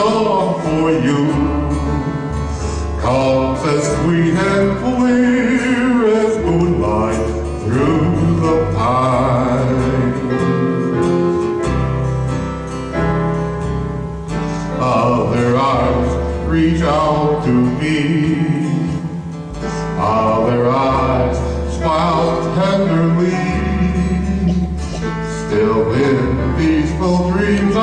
song for you comes as sweet and clear as moonlight through the pine. Other eyes reach out to me. Other eyes smile tenderly. Still in peaceful dreams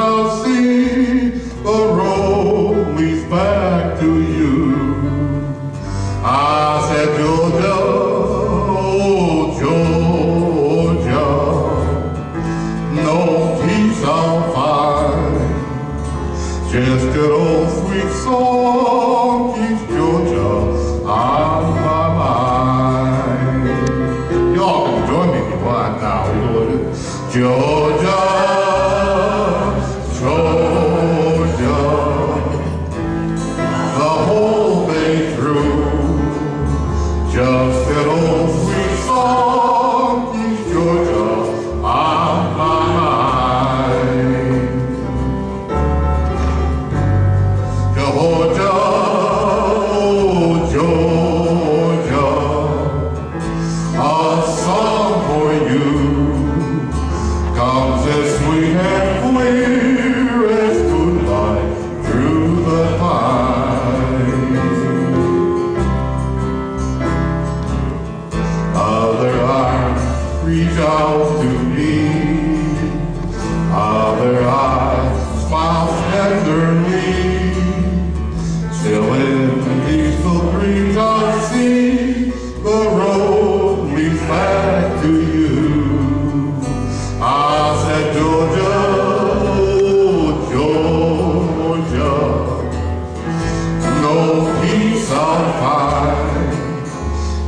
Just good old sweet song keeps Georgia on my mind. Y'all can join me if you want now, Georgia.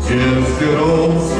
Детский рост